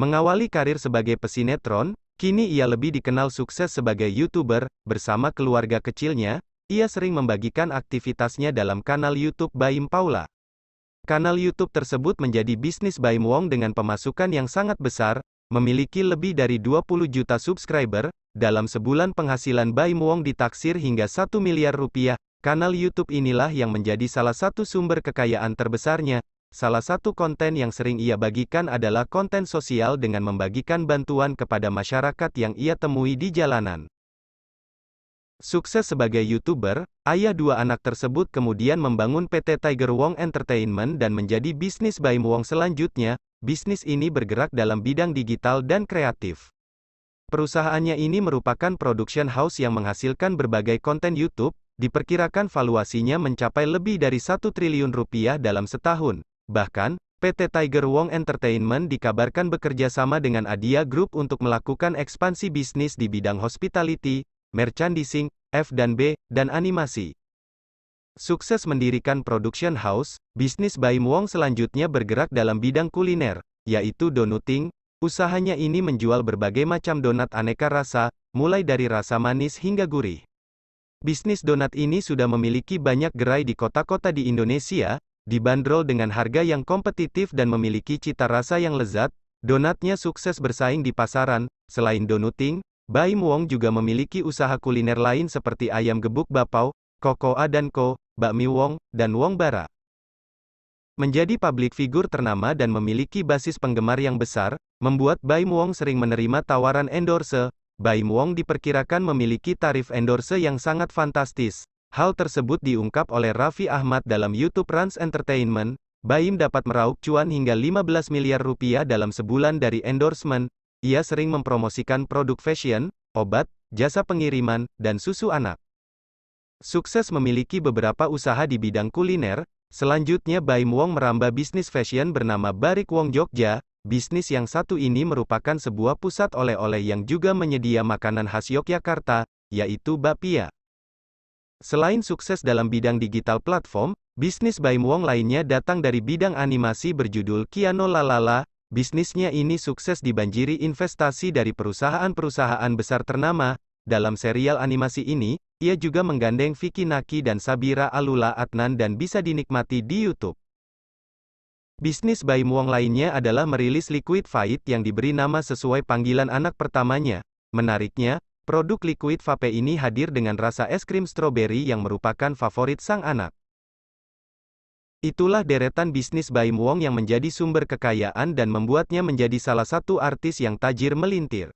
Mengawali karir sebagai pesinetron, kini ia lebih dikenal sukses sebagai YouTuber, bersama keluarga kecilnya, ia sering membagikan aktivitasnya dalam kanal YouTube Baim Paula. Kanal YouTube tersebut menjadi bisnis Baim Wong dengan pemasukan yang sangat besar, memiliki lebih dari 20 juta subscriber, dalam sebulan penghasilan Baim Wong ditaksir hingga 1 miliar rupiah, kanal YouTube inilah yang menjadi salah satu sumber kekayaan terbesarnya, Salah satu konten yang sering ia bagikan adalah konten sosial dengan membagikan bantuan kepada masyarakat yang ia temui di jalanan. Sukses sebagai YouTuber, ayah dua anak tersebut kemudian membangun PT Tiger Wong Entertainment dan menjadi bisnis Baim Wong selanjutnya, bisnis ini bergerak dalam bidang digital dan kreatif. Perusahaannya ini merupakan production house yang menghasilkan berbagai konten YouTube, diperkirakan valuasinya mencapai lebih dari satu triliun rupiah dalam setahun. Bahkan, PT Tiger Wong Entertainment dikabarkan bekerja sama dengan Adia Group untuk melakukan ekspansi bisnis di bidang hospitality, merchandising, F&B, dan animasi. Sukses mendirikan production house, bisnis Baim Wong selanjutnya bergerak dalam bidang kuliner, yaitu donuting. Usahanya ini menjual berbagai macam donat aneka rasa, mulai dari rasa manis hingga gurih. Bisnis donat ini sudah memiliki banyak gerai di kota-kota di Indonesia, dibanderol dengan harga yang kompetitif dan memiliki cita rasa yang lezat, donatnya sukses bersaing di pasaran. Selain donuting, Baim Wong juga memiliki usaha kuliner lain seperti ayam gebuk bapau, Kokoa dan Co, bakmi Wong, dan Wong Bara. Menjadi publik figur ternama dan memiliki basis penggemar yang besar, membuat Baim Wong sering menerima tawaran endorse. Baim Wong diperkirakan memiliki tarif endorse yang sangat fantastis. Hal tersebut diungkap oleh Raffi Ahmad dalam YouTube Rans Entertainment. Baim dapat meraup cuan hingga 15 miliar rupiah dalam sebulan dari endorsement. Ia sering mempromosikan produk fashion, obat, jasa pengiriman, dan susu anak. Sukses memiliki beberapa usaha di bidang kuliner, selanjutnya Baim Wong merambah bisnis fashion bernama Barik Wong Jogja. Bisnis yang satu ini merupakan sebuah pusat oleh-oleh yang juga menyedia makanan khas Yogyakarta, yaitu bapia. Selain sukses dalam bidang digital platform, bisnis Baim Wong lainnya datang dari bidang animasi berjudul Kiano Lalala. Bisnisnya ini sukses dibanjiri investasi dari perusahaan-perusahaan besar ternama. Dalam serial animasi ini, ia juga menggandeng Vicky Naki dan Sabira Alula Adnan dan bisa dinikmati di YouTube. Bisnis Baim Wong lainnya adalah merilis Liquid Fight yang diberi nama sesuai panggilan anak pertamanya. Menariknya, Produk liquid vape ini hadir dengan rasa es krim stroberi yang merupakan favorit sang anak. Itulah deretan bisnis Baim Wong yang menjadi sumber kekayaan dan membuatnya menjadi salah satu artis yang tajir melintir.